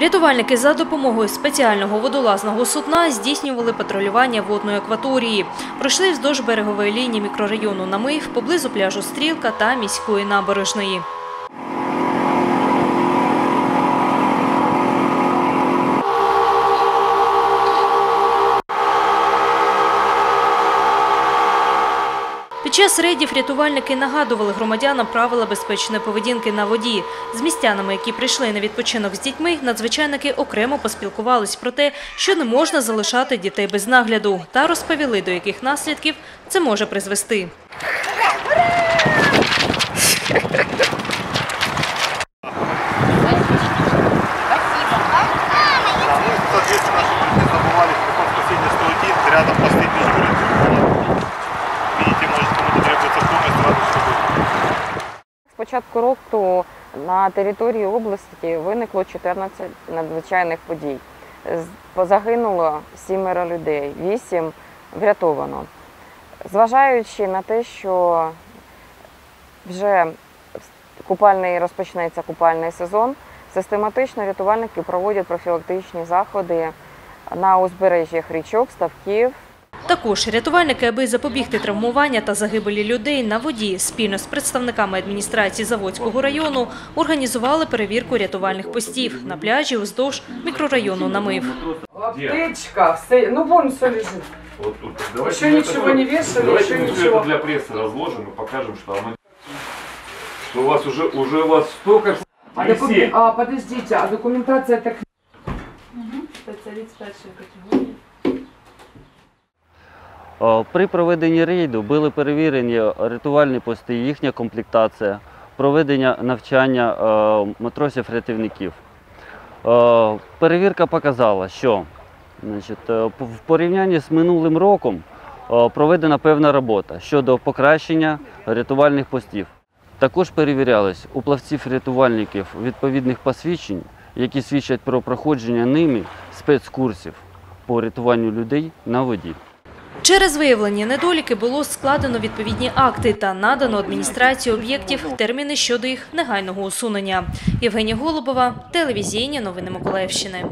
Рятувальники за допомогою спеціального водолазного судна здійснювали патрулювання водної акваторії. Пройшли вздовж берегової лінії мікрорайону Намив, поблизу пляжу Стрілка та міської набережної. Під час рейдів рятувальники нагадували громадянам правила безпечної поведінки на воді. З містянами, які прийшли на відпочинок з дітьми, надзвичайники окремо поспілкувались про те, що не можна залишати дітей без нагляду, та розповіли, до яких наслідків це може призвести. Початку року на території області виникло 14 надзвичайних подій. Загинуло сімеро людей, вісім врятовано. Зважаючи на те, що вже купальний розпочнеться купальний сезон, систематично рятувальники проводять профілактичні заходи на узбережжях річок, ставків, Також рятувальники, аби запобігти травмування та загибелі людей на воді, спільно з представниками адміністрації Заводського району організували перевірку рятувальних постів на пляжі уздовж мікрорайону Намив. Аптечка, все, ну вон все лежит. Вот тут. Давайте Еще мы ничего это- не вешали, Давайте еще мы все ничего. это для прессы разложим и покажем, что оно... Что у вас уже, уже у вас столько... А, Алексей, докум- а подождите, а документация так Спеціаліст першої категорії. При проведенні рейду були перевірені рятувальні пости, їхня комплектація, проведення навчання матросів-рятівників. Перевірка показала, що е, в порівнянні з минулим роком проведена певна робота щодо покращення рятувальних постів. Також перевірялись у плавців-рятувальників відповідних посвідчень, які свідчать про проходження ними спецкурсів по рятуванню людей на воді. Через виявлені недоліки було складено відповідні акти та надано адміністрації об'єктів терміни щодо їх негайного усунення. Євгенія Голубова, телевізійні новини Миколаївщини.